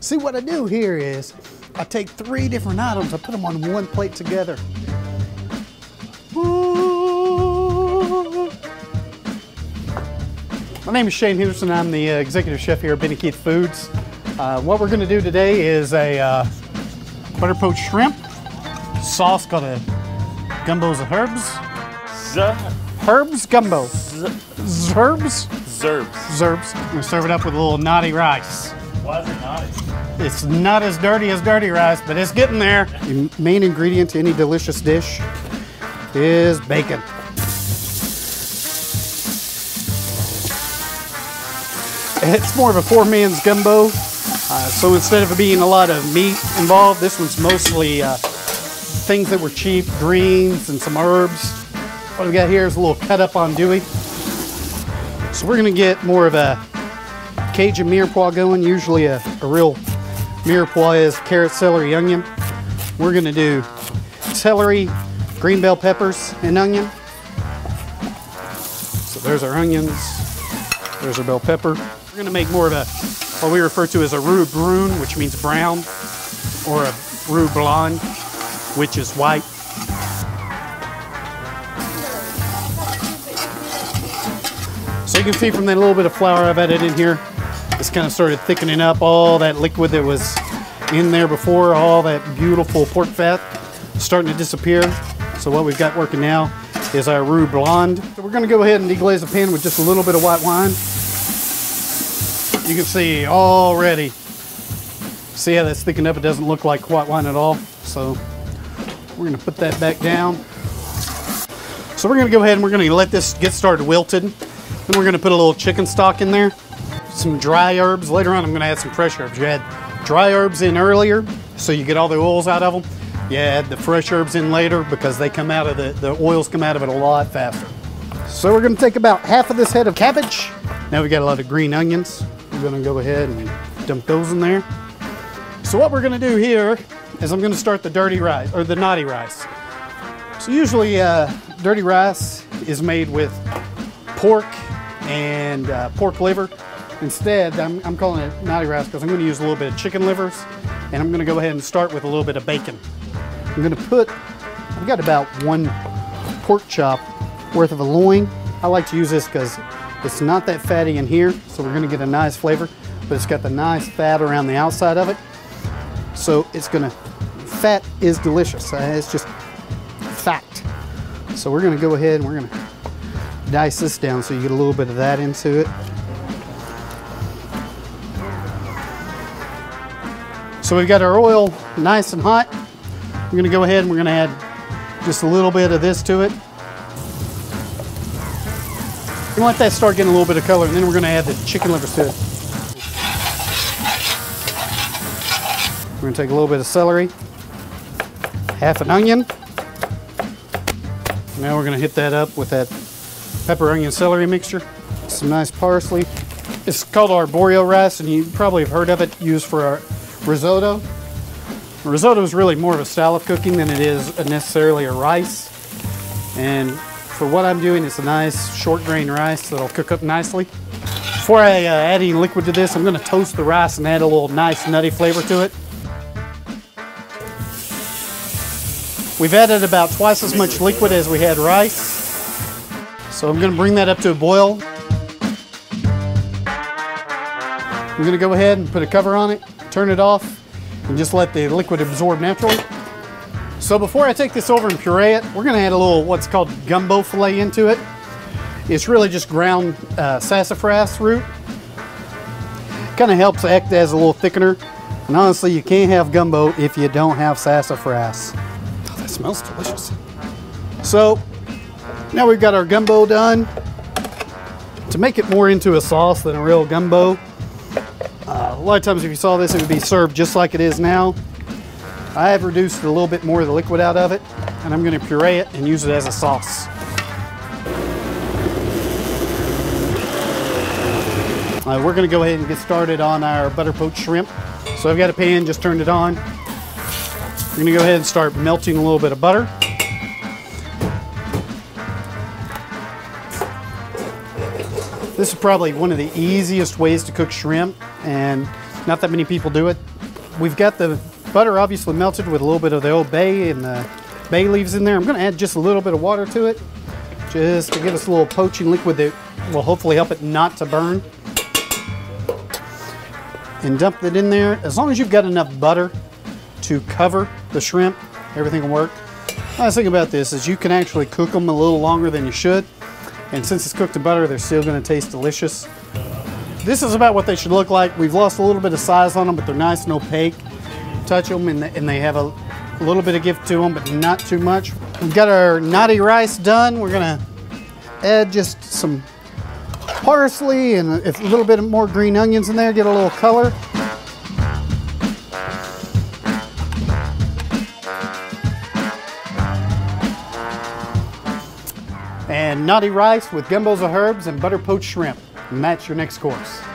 See, what I do here is I take three different items, I put them on one plate together. My name is Shane Henderson. I'm the uh, executive chef here at Benny Keith Foods. Uh, what we're going to do today is a uh, butter poached shrimp sauce called a gumbo's of herbs. Z- Herbs gumbo. Zerbs? Zerbs. Zerbs. We're going to serve it up with a little naughty rice. Why is it? It's not as dirty as dirty rice, but it's getting there. The main ingredient to any delicious dish is bacon. It's more of a four man's gumbo. Uh, so instead of being a lot of meat involved, this one's mostly uh, things that were cheap, greens and some herbs. What we got here is a little cut up andouille. So we're gonna get more of a Cajun mirepoix going. Usually a, a real mirepoix is carrot, celery, onion. We're gonna do celery, green bell peppers, and onion. So there's our onions. There's our bell pepper. We're gonna make more of a, what we refer to as a roux brune, which means brown, or a roux blonde, which is white. So you can see from that little bit of flour I've added in here, it's kind of started thickening up all that liquid that was in there before, all that beautiful pork fat starting to disappear. So what we've got working now is our roux blonde. So we're gonna go ahead and deglaze the pan with just a little bit of white wine. You can see already, see how that's thickened up? It doesn't look like white wine at all. So we're gonna put that back down. So we're gonna go ahead and we're gonna let this get started wilted. Then we're gonna put a little chicken stock in there, some dry herbs. Later on, I'm gonna add some fresh herbs. You add dry herbs in earlier, so you get all the oils out of them. You add the fresh herbs in later because they come out of the, the oils come out of it a lot faster. So we're gonna take about half of this head of cabbage. Now we got a lot of green onions. We're gonna go ahead and dump those in there. So what we're gonna do here is I'm gonna start the dirty rice, or the naughty rice. So usually uh, dirty rice is made with pork and uh, pork liver. Instead, I'm, I'm calling it naughty rice because I'm going to use a little bit of chicken livers and I'm going to go ahead and start with a little bit of bacon. I'm going to put, I've got about one pork chop worth of a loin. I like to use this because it's not that fatty in here, so we're going to get a nice flavor, but it's got the nice fat around the outside of it. So it's going to, fat is delicious. Uh, It's just fact. So we're going to go ahead and we're going to dice this down so you get a little bit of that into it. So we've got our oil nice and hot. We're gonna go ahead and we're gonna add just a little bit of this to it. And let that start getting a little bit of color and then we're gonna add the chicken livers to it. We're gonna take a little bit of celery, half an onion. Now we're gonna hit that up with that pepper, onion, celery mixture. Some nice parsley. It's called arborio rice, and you probably have heard of it used for our risotto. Risotto is really more of a style of cooking than it is necessarily a rice. And for what I'm doing, it's a nice short grain rice that'll cook up nicely. Before I uh, add any liquid to this, I'm gonna toast the rice and add a little nice nutty flavor to it. We've added about twice as much liquid as we had rice. So I'm gonna bring that up to a boil. I'm gonna go ahead and put a cover on it, turn it off, and just let the liquid absorb naturally. So before I take this over and puree it, we're gonna add a little what's called gumbo filé into it. It's really just ground uh, sassafras root. Kind of helps act as a little thickener. And honestly, you can't have gumbo if you don't have sassafras. Oh, that smells delicious. So now we've got our gumbo done. To make it more into a sauce than a real gumbo, a lot of times if you saw this, it would be served just like it is now. I have reduced a little bit more of the liquid out of it, and I'm going to puree it and use it as a sauce. Uh, we're going to go ahead and get started on our butter poached shrimp. So I've got a pan, just turned it on. We're to go ahead and start melting a little bit of butter. This is probably one of the easiest ways to cook shrimp and Not that many people do it. We've got the butter obviously melted with a little bit of the Old Bay and the bay leaves in there. I'm gonna add just a little bit of water to it, just to give us a little poaching liquid that will hopefully help it not to burn. And dump it in there. As long as you've got enough butter to cover the shrimp, everything will work. Nice thing about this is you can actually cook them a little longer than you should. And since it's cooked in butter, they're still gonna taste delicious. This is about what they should look like. We've lost a little bit of size on them, but they're nice and opaque. Touch them and, and they have a, a little bit of gift to them, but not too much. We've got our naughty rice done. We're gonna add just some parsley and a, a little bit more green onions in there, get a little color. And naughty rice with gumbos of herbs and butter poached shrimp. Match your next course.